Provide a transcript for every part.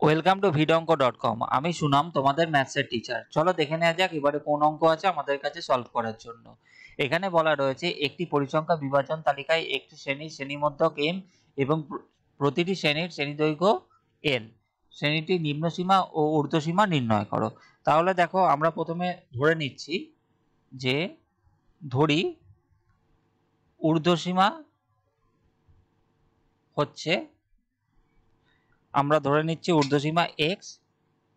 Welcome to ভিডঙ্ক dot com আমি সুনাম, তোমাদের ম্যাথসের টিচার চলো দেখে নেওয়া যাক এবারে কোন অঙ্ক আছে আমাদের কাছে সলভ করার জন্য। এখানে বলা রয়েছে, একটি পরিসংখ্যা বিভাজন তালিকায় একটি শ্রেণির শ্রেণীমধ্যক এম এবং প্রতিটি শ্রেণির শ্রেণীদৈর্ঘ্য এল শ্রেণীটি নিম্নসীমা ও ঊর্ধ্বসীমা নির্ণয় করো। তাহলে দেখো, আমরা প্রথমে ধরে নিচ্ছি যে, ধরি ঊর্ধ্বসীমা হচ্ছে আমরা ধরে নিচ্ছি ঊর্ধ্বসীমা এক্স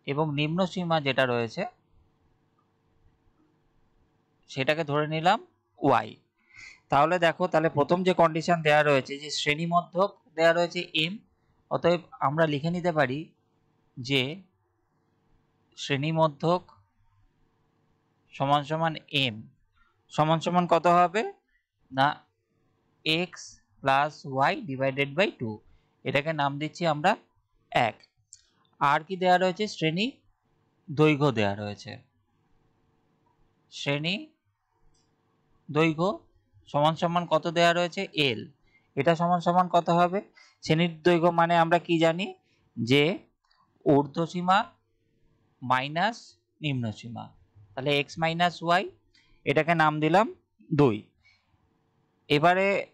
এবং নিম্ন সীমা যেটা রয়েছে, সেটাকে ধরে নিলাম ওয়াই তাহলে দেখো, তাহলে প্রথম যে কন্ডিশন দেওয়া রয়েছে, যে শ্রেণীমধ্যক দেওয়া রয়েছে এম অতএব আমরা লিখে নিতে পারি যে শ্রেণীমধ্যক সমান সমান এম সমান সমান কত হবে? না x plus y divided by two এটাকে নাম দিচ্ছি আমরা এক। আর কি দেওয়া রয়েছে? শ্রেণি। দৈর্ঘ্য দেওয়া রয়েছে। শ্রেণি। দৈর্ঘ্য সমান সমান কত দেওয়া রয়েছে? এল। এটা সমান সমান কত হবে? শ্রেণির দৈর্ঘ্য মানে আমরা কি জানি? যে ঊর্ধ্বসীমা মাইনাস নিম্নসীমা। তাহলে এক্স মাইনাস ওয়াই, এটাকে নাম দিলাম দুই। এবারে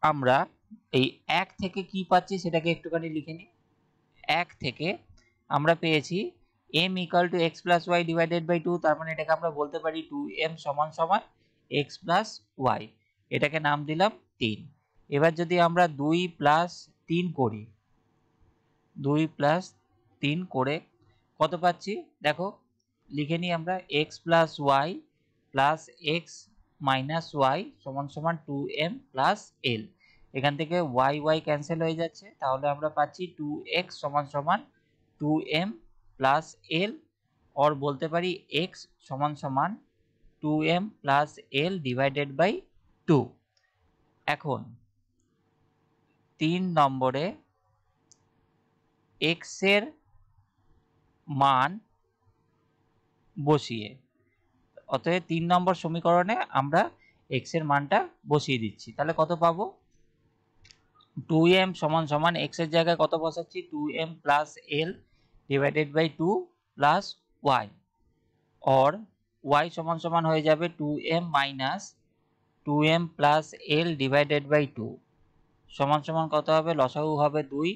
আমরা এই এক থেকে কি পাচ্ছি সেটাকে একটুখানি লিখে নিই। এক থেকে আমরা পেয়েছি m equal to x plus y divided by two তার মানে এটাকে আমরা বলতে পারি টু এম সমান সমান এক্স প্লাস ওয়াই এটাকে নাম দিলাম তিন। এবার যদি আমরা দুই প্লাস তিন করি, দুই প্লাস তিন করে কত পাচ্ছি? দেখো, লিখে নিই আমরা x plus y plus x minus y সমান সমান টু এম প্লাস এল এখান থেকে ওয়াই ওয়াই ক্যান্সেল হয়ে যাচ্ছে। তাহলে আমরা পাচ্ছি টু এক্স সমান সমান two m plus l or বলতে পারি এক্স সমান সমান two m plus l divided by two এখন, তিন নম্বরে এক্সের মান বসিয়ে, অতএব তিন নম্বর সমীকরণে আমরা এক্সের মানটা বসিয়ে দিচ্ছি। তাহলে কত পাবো? টু এম সমান সমান এক্সের জায়গায় কত বসাচ্ছি? Two m plus l divided by two plus y or y সমান সমান হয়ে যাবে two m minus two m plus l divided by two সমান সমান কত হবে? লসাগু হবে দুই।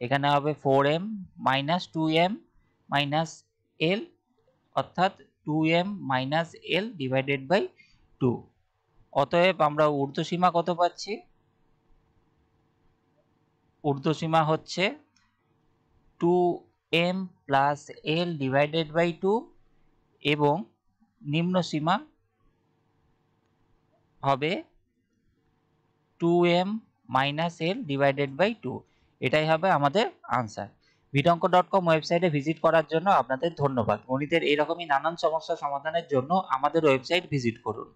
এখানে হবে four m minus two m minus l অর্থাৎ two m minus l divided by two অতএব আমরা ঊর্ধ্বসীমা কত পাচ্ছি? ঊর্ধ্বসীমা হচ্ছে two m plus l divided by two এবং নিম্ন সীমা হবে two m minus l divided by two. এটাই হবে আমাদের আনসার। ভিডঙ্ক ডট কম ওয়েবসাইটে ভিজিট করার জন্য আপনাদের ধন্যবাদ। গণিতের এরকমই নানান সমস্যা সমাধানের জন্য আমাদের ওয়েবসাইট ভিজিট করুন।